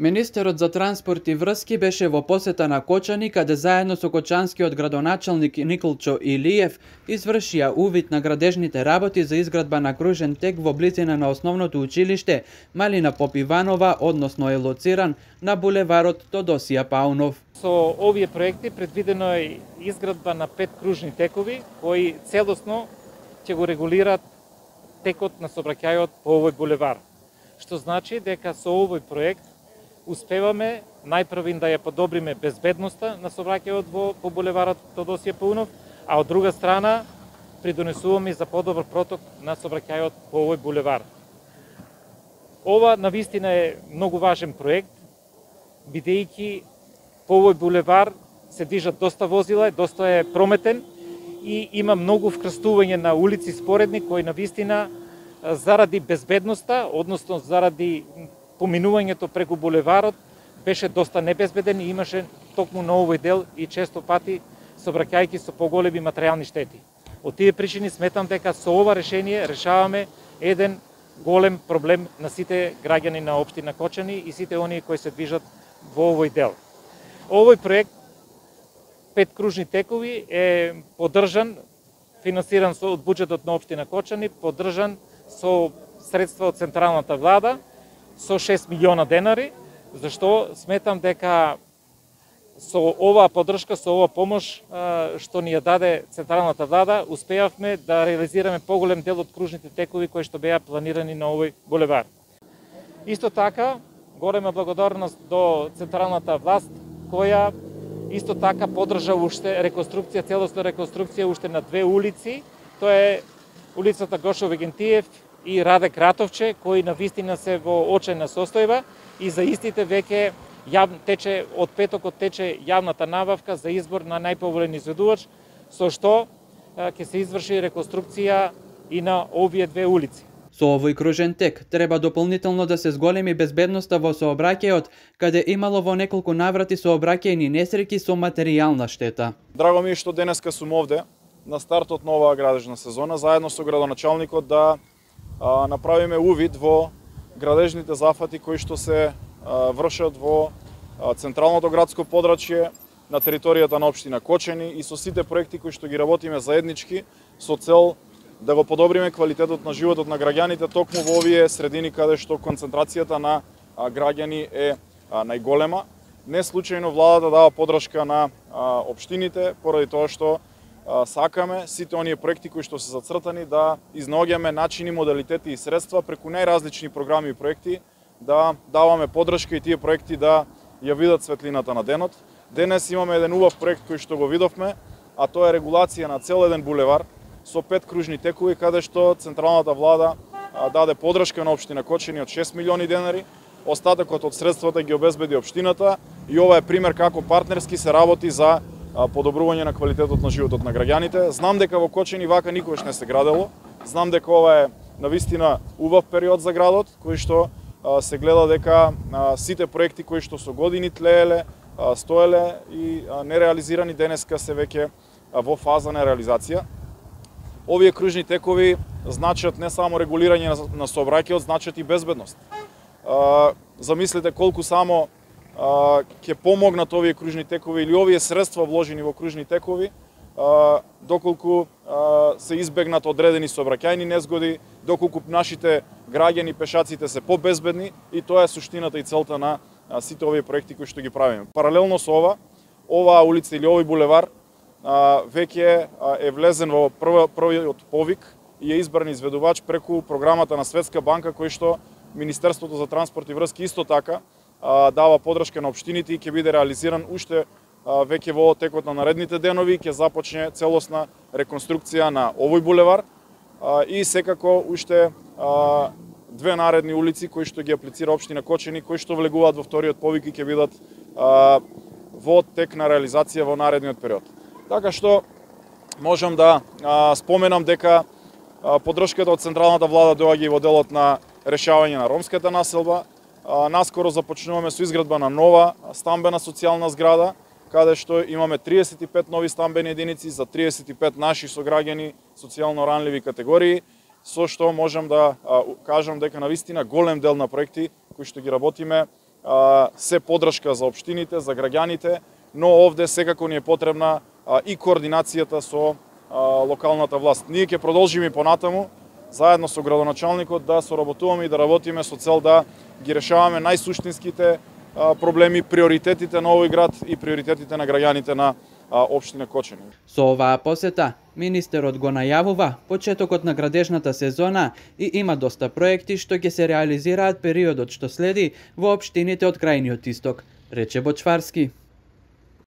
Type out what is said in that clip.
Министерот за транспорт и врски беше во посета на Кочани, каде заедно со кочанскиот градоначалник Николчо Илиев извршија увид на градежните работи за изградба на кружен тек во близина на основното училиште Малина Попиванова, односно е лоциран на булеварот Тодосија Паунов. Со овие проекти предвидено е изградба на пет кружни текови кои целосно ќе го регулираат текот на собраќајот по овој булевар. Што значи дека со овој проект успеваме најпрвин да ја подобриме безбедноста на сообраќајот во по булеварот Тодосија Паунов, а од друга страна придонесуваме за подобар проток на сообраќајот по овој булевар. Ова навистина е многу важен проект, бидејќи по овој булевар се движат доста возила, доста е прометен и има многу вкрстување на улици споредни кои навистина заради безбедноста, односно заради поминувањето преку булеварот беше доста небезбеден и имаше токму на овој дел и често пати собраќајки со поголеми материјални штети. Од тие причини сметам дека со ова решение решаваме еден голем проблем на сите граѓани на општина Кочани и сите оние кои се движат во овој дел. Овој проект пет кружни текови е поддржан, финансиран со од буџетот на општина Кочани, поддржан со средства од централната влада со 6 милиона денари, зашто сметам дека со оваа поддршка, со оваа помош што ни ја даде Централната влада, успеавме да реализираме поголем дел од кружните текови кои што беа планирани на овој булевар. Исто така, голема благодарност до Централната власт, која исто така поддржа уште реконструкција, целосна реконструкција уште на две улици. Тоа е улицата Гошо Вегентиев и Раде Кратовче, кои на вистина се во очајна состојба и за истите веќе јав, тече од петокот тече јавната набавка за избор на најповолен изведувач, со што ќе се изврши реконструкција и на овие две улици. Со овој кружен тек треба дополнително да се зголеми безбедноста во сообраќајот, каде имало во неколку наврати сообраќајни несреќи со материјална штета. Драго ми е што денеска сум овде на стартот на оваа градежна сезона заедно со градоначалникот да направиме увид во градежните зафати кои што се вршат во централното градско подрачје на територијата на општина Кочени и со сите проекти кои што ги работиме заеднички со цел да го подобриме квалитетот на животот на граѓаните токму во овие средини каде што концентрацијата на граѓани е најголема. Не случајно владата дава подршка на општините поради тоа што сакаме сите оние проекти кои што се зацртани да изнаоѓаме начини, модалитети и средства преку најразлични програми и проекти да даваме подршка и тие проекти да ја видат светлината на денот. Денес имаме еден убав проект кој што го видовме, а тоа е регулација на цел еден булевар со пет кружни текови каде што централната влада даде подршка на општина Кочени од 6 милиони денари, остатокот од средствата ги обезбеди општината и ова е пример како партнерски се работи за подобрување на квалитетот на животот на граѓаните. Знам дека во Кочени вака никогаш не се градело. Знам дека ова е на вистина убав период за градот, кој што се гледа дека сите проекти кои што со години тлееле, стоеле и нереализирани денеска се веќе во фаза на реализација. Овие кружни текови значат не само регулирање на сообраќајот, значат и безбедност. Замислете колку само ќе помогнат овие кружни текови или овие средства вложени во кружни текови, доколку се избегнат одредени сообраќајни незгоди, доколку нашите граѓани, пешаците се побезбедни и тоа е суштината и целта на сите овие проекти кои што ги правиме. Паралелно со ова, оваа улица или овој булевар веќе е влезен во првиот повик и е избран изведувач преку програмата на Светска банка кој што Министерството за транспорт и врски исто така дава подршка на општините и ќе биде реализиран уште веќе во текот на наредните денови ќе започне целосна реконструкција на овој булевар и секако уште две наредни улици кои што ги аплицира општина Кочени кои што влегуваат во вториот повик и ќе бидат во тек на реализација во наредниот период. Така што можам да споменам дека поддршката од централната влада доаѓа и во делот на решавање на ромската населба, Наскоро започнуваме со изградба на нова стамбена социјална зграда, каде што имаме 35 нови стамбени единици за 35 наши сограѓани социјално ранливи категории, со што можам да кажам дека на вистина голем дел на проекти кои што ги работиме се подршка за општините, за граѓаните, но овде секако ни е потребна и координацијата со локалната власт. Ние ќе продолжиме понатаму, заедно со градоначалникот да соработуваме и да работиме со цел да ги решаваме најсуштинските проблеми, приоритетите на овој град и приоритетите на граѓаните на општина Кочани. Со оваа посета, министерот го најавува почетокот на градежната сезона и има доста проекти што ќе се реализираат периодот што следи во општините од крајниот исток, рече Бочварски.